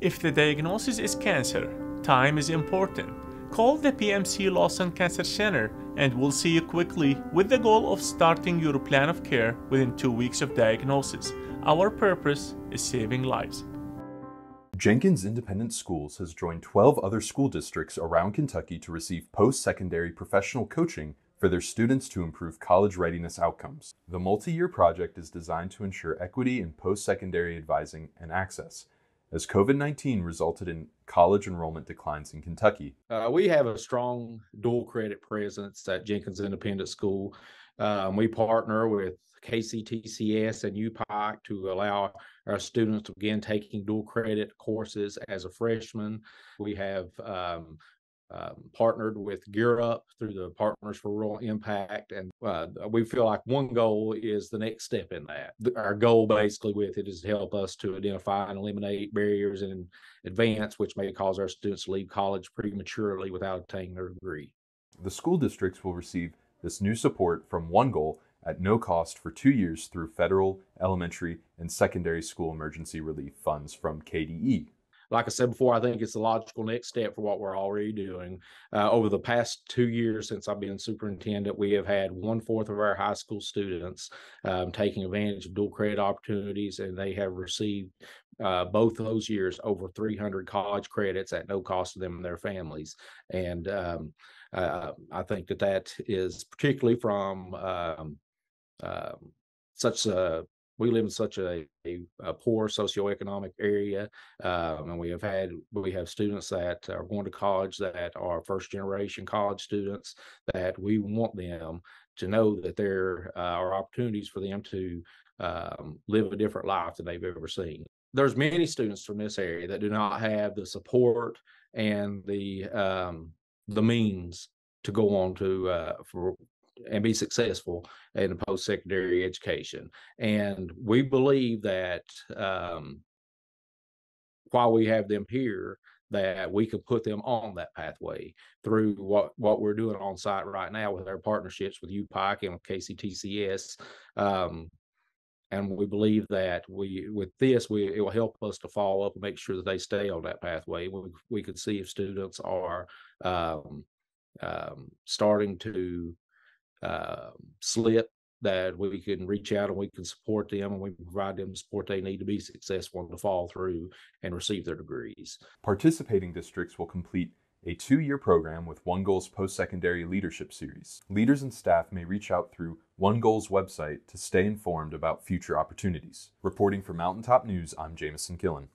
If the diagnosis is cancer, time is important. Call the PMC Lawson Cancer Center and we'll see you quickly with the goal of starting your plan of care within two weeks of diagnosis. Our purpose is saving lives. Jenkins Independent Schools has joined 12 other school districts around Kentucky to receive post secondary professional coaching for their students to improve college readiness outcomes. The multi year project is designed to ensure equity in post secondary advising and access, as COVID 19 resulted in college enrollment declines in Kentucky. Uh, we have a strong dual credit presence at Jenkins Independent School. Um, we partner with KCTCS and UPike to allow our students to begin taking dual credit courses as a freshman. We have um, um, partnered with Gear Up through the Partners for Rural Impact, and uh, we feel like One Goal is the next step in that. Our goal, basically, with it is to help us to identify and eliminate barriers in advance, which may cause our students to leave college prematurely without obtaining their degree. The school districts will receive this new support from One Goal at no cost for two years through federal, elementary, and secondary school emergency relief funds from KDE like I said before, I think it's the logical next step for what we're already doing. Uh, over the past two years since I've been superintendent, we have had one fourth of our high school students um, taking advantage of dual credit opportunities, and they have received uh, both those years over 300 college credits at no cost to them and their families. And um, uh, I think that that is particularly from um, um such a we live in such a, a, a poor socioeconomic area, um, and we have had we have students that are going to college that are first generation college students that we want them to know that there uh, are opportunities for them to um, live a different life than they've ever seen. There's many students from this area that do not have the support and the um, the means to go on to uh, for and be successful in a post-secondary education. And we believe that um, while we have them here, that we could put them on that pathway through what what we're doing on site right now with our partnerships with UPike and with KCTCS. Um, and we believe that we with this we it will help us to follow up and make sure that they stay on that pathway. We we could see if students are um, um, starting to uh, slip that we can reach out and we can support them and we provide them the support they need to be successful and to fall through and receive their degrees. Participating districts will complete a two year program with One Goal's post secondary leadership series. Leaders and staff may reach out through One Goal's website to stay informed about future opportunities. Reporting for Mountain Top News, I'm Jameson Killen.